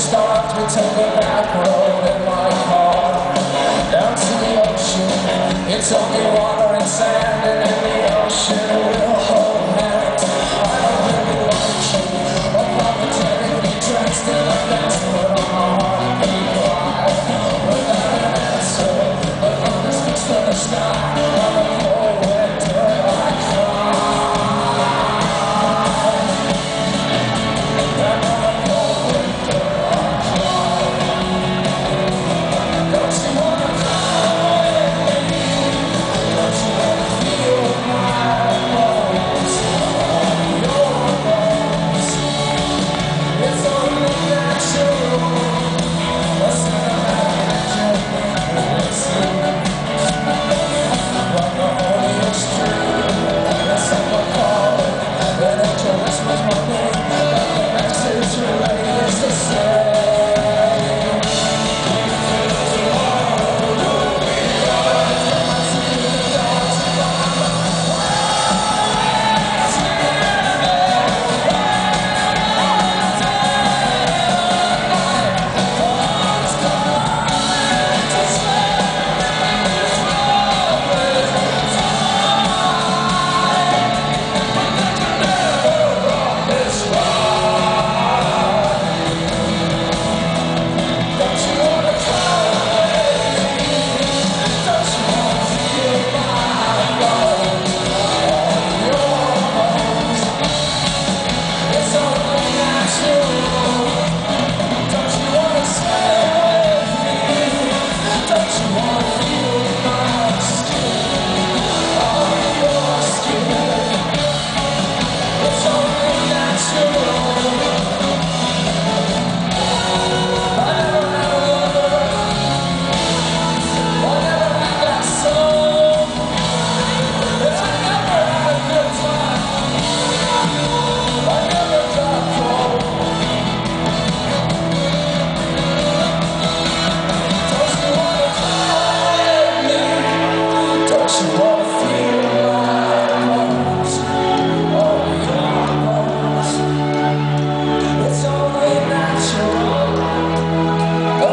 stopped me take the back road in my car Down to the ocean. It's only water and sand And in the ocean we'll hold hands. I don't really want you But momentarily dressed in a mask But on my heart be quiet Without an answer But on this fixed the sky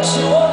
Senhor.